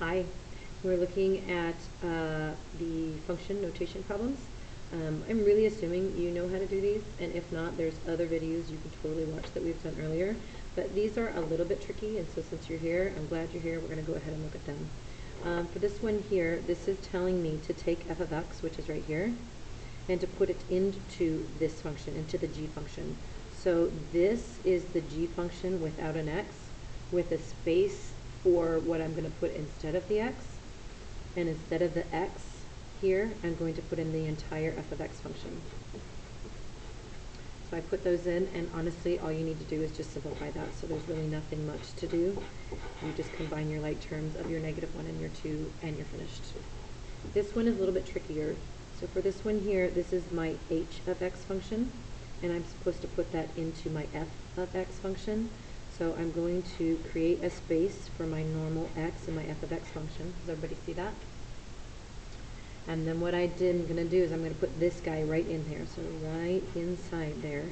Hi, we're looking at uh, the function notation problems. Um, I'm really assuming you know how to do these, and if not, there's other videos you can totally watch that we've done earlier. But these are a little bit tricky, and so since you're here, I'm glad you're here. We're going to go ahead and look at them. Um, for this one here, this is telling me to take f of x, which is right here, and to put it into this function, into the g function. So this is the g function without an x, with a space for what I'm going to put instead of the x. And instead of the x here, I'm going to put in the entire f of x function. So I put those in, and honestly, all you need to do is just simplify that. So there's really nothing much to do. You just combine your like terms of your negative 1 and your 2, and you're finished. This one is a little bit trickier. So for this one here, this is my h of x function, and I'm supposed to put that into my f of x function. So I'm going to create a space for my normal x and my f of x function. Does everybody see that? And then what I did, I'm going to do is I'm going to put this guy right in here. So right inside there.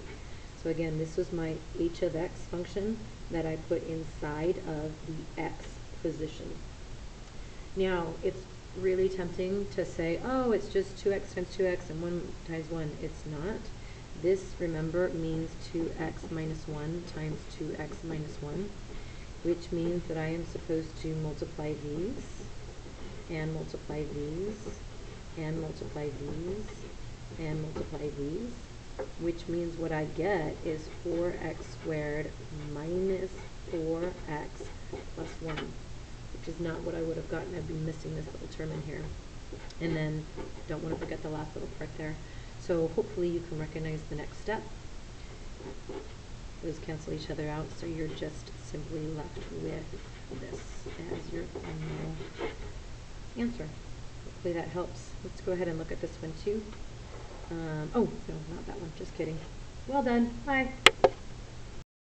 So again, this was my h of x function that I put inside of the x position. Now, it's really tempting to say, oh, it's just 2x times 2x and 1 times 1. It's not. This, remember, means 2x minus 1 times 2x minus 1, which means that I am supposed to multiply these, and multiply these, and multiply these, and multiply these, which means what I get is 4x squared minus 4x plus 1 which is not what I would have gotten. I'd be missing this little term in here. And then don't want to forget the last little part there. So hopefully you can recognize the next step. Those cancel each other out, so you're just simply left with this as your final answer. Hopefully that helps. Let's go ahead and look at this one too. Um, oh, no, not that one. Just kidding. Well done. Bye.